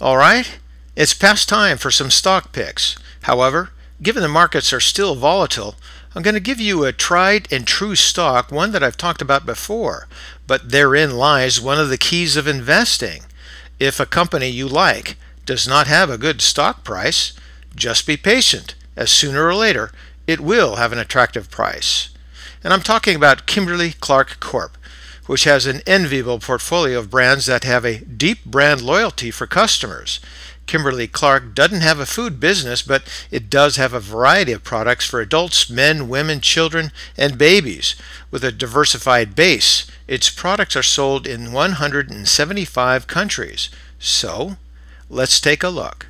All right, it's past time for some stock picks. However, given the markets are still volatile, I'm going to give you a tried and true stock, one that I've talked about before, but therein lies one of the keys of investing. If a company you like does not have a good stock price, just be patient, as sooner or later it will have an attractive price. And I'm talking about Kimberly Clark Corp, which has an enviable portfolio of brands that have a deep brand loyalty for customers. Kimberly Clark doesn't have a food business, but it does have a variety of products for adults, men, women, children, and babies. With a diversified base, its products are sold in 175 countries. So, let's take a look.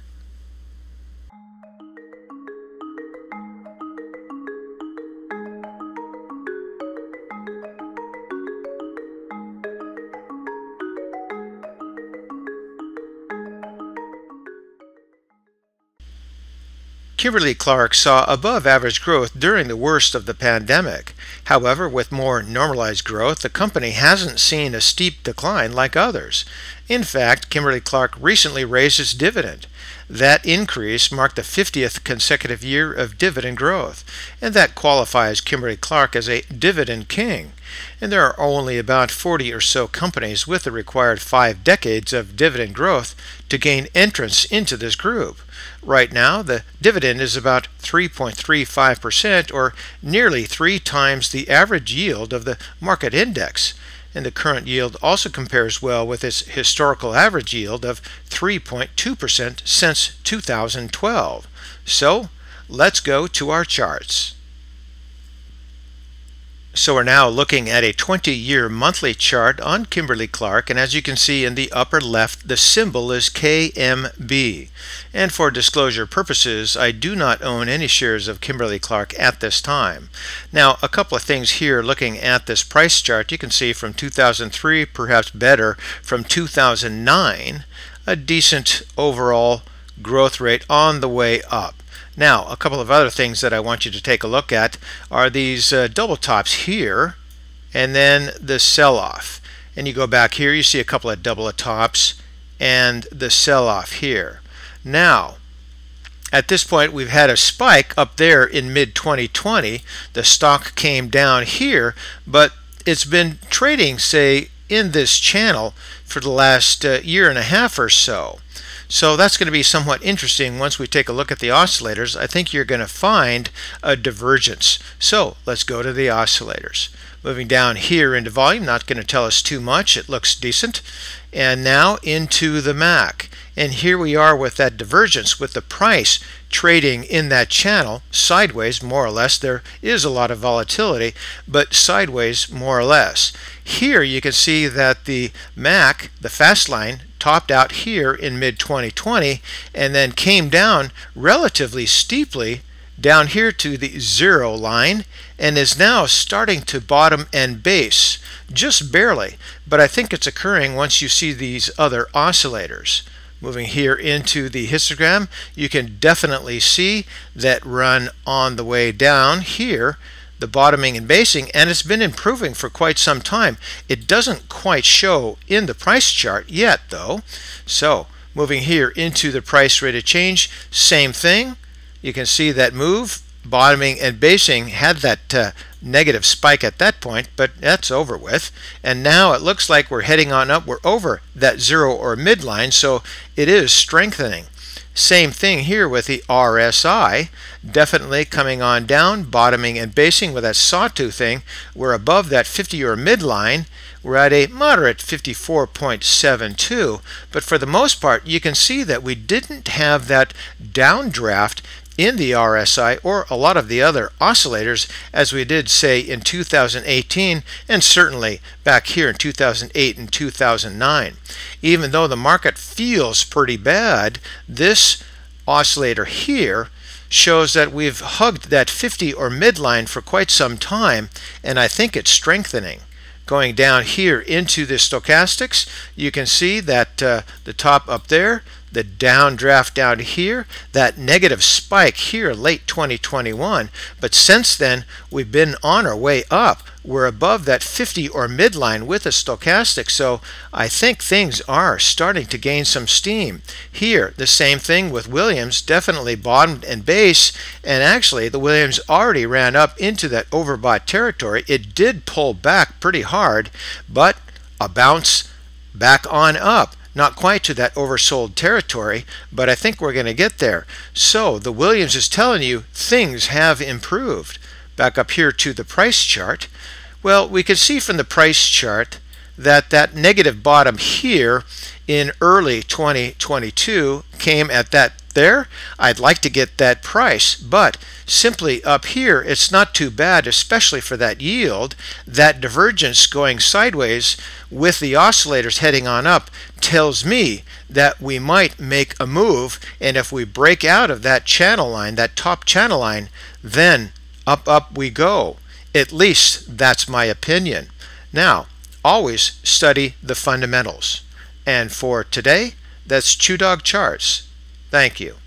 Kimberly Clark saw above average growth during the worst of the pandemic. However, with more normalized growth, the company hasn't seen a steep decline like others. In fact, Kimberly Clark recently raised its dividend. That increase marked the 50th consecutive year of dividend growth, and that qualifies Kimberly Clark as a dividend king. And there are only about 40 or so companies with the required five decades of dividend growth to gain entrance into this group. Right now, the dividend is about 3.35%, or nearly three times the average yield of the market index. And the current yield also compares well with its historical average yield of 3.2% since 2012. So, let's go to our charts. So we're now looking at a 20-year monthly chart on Kimberly-Clark, and as you can see in the upper left, the symbol is KMB. And for disclosure purposes, I do not own any shares of Kimberly-Clark at this time. Now, a couple of things here looking at this price chart, you can see from 2003, perhaps better, from 2009, a decent overall growth rate on the way up. Now, a couple of other things that I want you to take a look at are these uh, double tops here and then the sell-off. And you go back here, you see a couple of double tops and the sell-off here. Now, at this point, we've had a spike up there in mid-2020. The stock came down here, but it's been trading, say, in this channel for the last uh, year and a half or so. So that's going to be somewhat interesting once we take a look at the oscillators. I think you're going to find a divergence. So let's go to the oscillators. Moving down here into volume, not going to tell us too much. It looks decent. And now into the MAC. And here we are with that divergence with the price trading in that channel sideways more or less. There is a lot of volatility, but sideways more or less. Here you can see that the MAC, the fast line, topped out here in mid 2020 and then came down relatively steeply down here to the zero line and is now starting to bottom and base just barely. But I think it's occurring once you see these other oscillators. Moving here into the histogram you can definitely see that run on the way down here the bottoming and basing and it's been improving for quite some time. It doesn't quite show in the price chart yet though. So moving here into the price rate of change, same thing. You can see that move, bottoming and basing had that uh, negative spike at that point, but that's over with. And now it looks like we're heading on up. We're over that zero or midline, so it is strengthening. Same thing here with the RSI, definitely coming on down, bottoming and basing with that sawtooth thing. We're above that 50-year midline. We're at a moderate 54.72, but for the most part, you can see that we didn't have that downdraft in the RSI or a lot of the other oscillators as we did say in 2018 and certainly back here in 2008 and 2009. Even though the market feels pretty bad, this oscillator here shows that we've hugged that 50 or midline for quite some time and I think it's strengthening. Going down here into the stochastics, you can see that uh, the top up there, the downdraft down here, that negative spike here late 2021. But since then, we've been on our way up. We're above that 50 or midline with a stochastic. So I think things are starting to gain some steam. Here, the same thing with Williams, definitely bottomed and base. And actually, the Williams already ran up into that overbought territory. It did pull back pretty hard, but a bounce back on up. Not quite to that oversold territory, but I think we're going to get there. So the Williams is telling you things have improved. Back up here to the price chart. Well, we can see from the price chart that that negative bottom here in early 2022 came at that there. I'd like to get that price, but simply up here, it's not too bad, especially for that yield. That divergence going sideways with the oscillators heading on up tells me that we might make a move. And if we break out of that channel line, that top channel line, then up, up we go. At least that's my opinion. Now, always study the fundamentals. And for today, that's ChewDog Charts. Thank you.